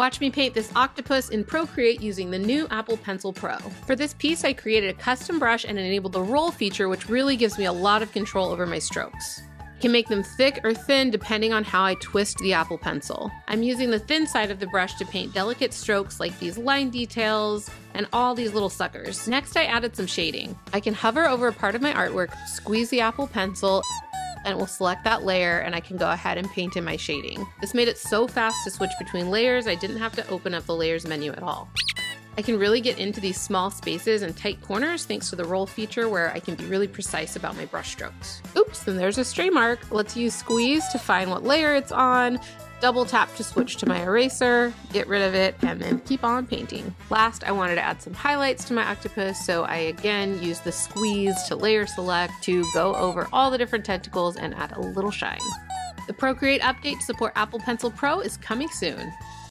Watch me paint this octopus in Procreate using the new Apple Pencil Pro. For this piece, I created a custom brush and enabled the roll feature, which really gives me a lot of control over my strokes. I can make them thick or thin depending on how I twist the Apple Pencil. I'm using the thin side of the brush to paint delicate strokes like these line details and all these little suckers. Next, I added some shading. I can hover over a part of my artwork, squeeze the Apple Pencil, and we'll select that layer and I can go ahead and paint in my shading. This made it so fast to switch between layers, I didn't have to open up the layers menu at all. I can really get into these small spaces and tight corners thanks to the roll feature where I can be really precise about my brush strokes. Oops, and there's a stray mark. Let's use squeeze to find what layer it's on, double tap to switch to my eraser, get rid of it, and then keep on painting. Last, I wanted to add some highlights to my octopus, so I again used the squeeze to layer select to go over all the different tentacles and add a little shine. The Procreate update to support Apple Pencil Pro is coming soon.